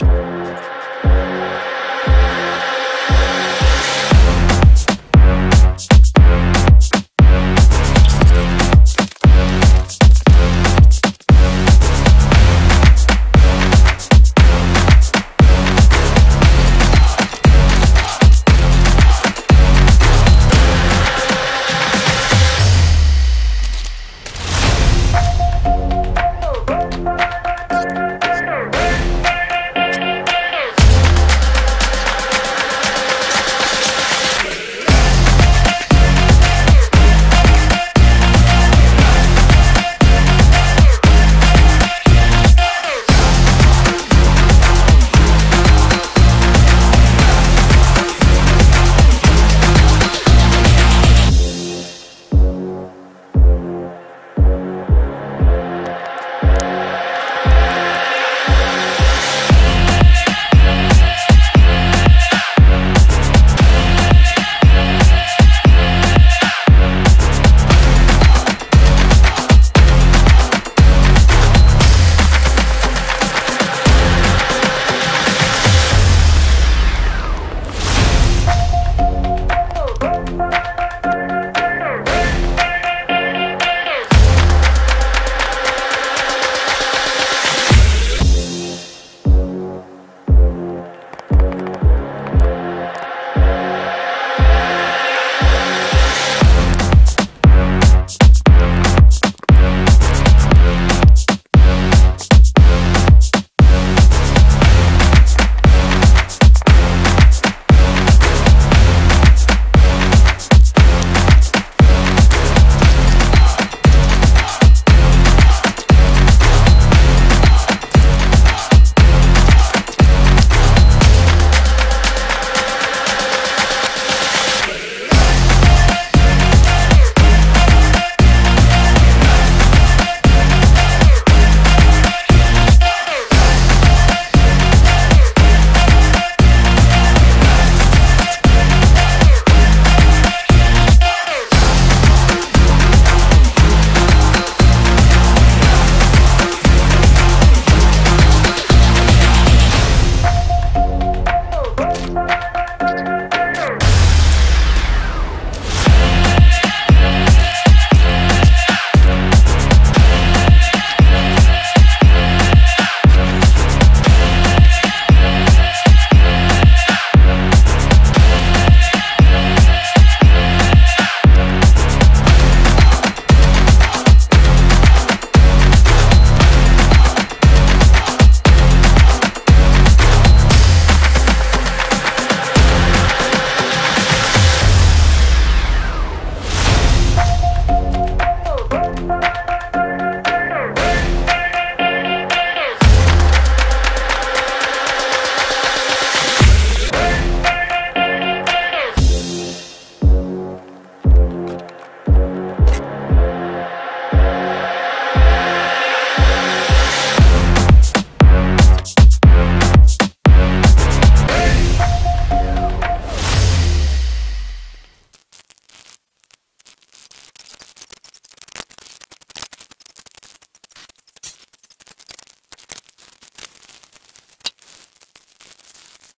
Show.